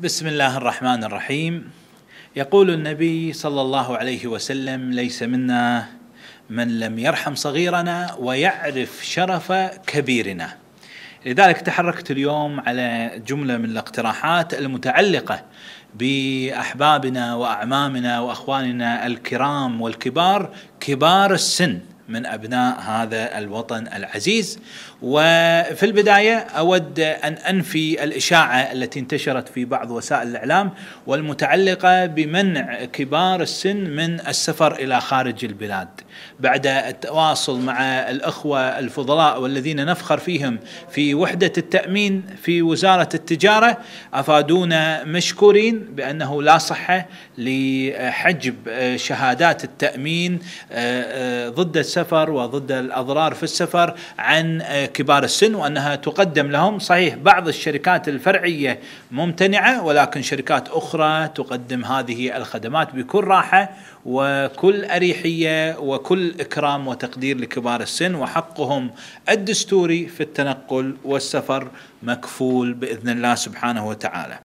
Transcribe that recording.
بسم الله الرحمن الرحيم. يقول النبي صلى الله عليه وسلم ليس منا من لم يرحم صغيرنا ويعرف شرف كبيرنا. لذلك تحركت اليوم على جملة من الاقتراحات المتعلقة بأحبابنا وأعمامنا وأخواننا الكرام والكبار كبار السن. من أبناء هذا الوطن العزيز. وفي البداية أود أن أنفي الإشاعة التي انتشرت في بعض وسائل الإعلام والمتعلقة بمنع كبار السن من السفر إلى خارج البلاد. بعد التواصل مع الأخوة الفضلاء والذين نفخر فيهم في وحدة التأمين في وزارة التجارة أفادونا مشكورين بأنه لا صحة لحجب شهادات التأمين ضد السفر وضد الأضرار في السفر عن كبار السن وأنها تقدم لهم صحيح بعض الشركات الفرعية ممتنعة ولكن شركات أخرى تقدم هذه الخدمات بكل راحة وكل أريحية وكل إكرام وتقدير لكبار السن وحقهم الدستوري في التنقل والسفر مكفول بإذن الله سبحانه وتعالى.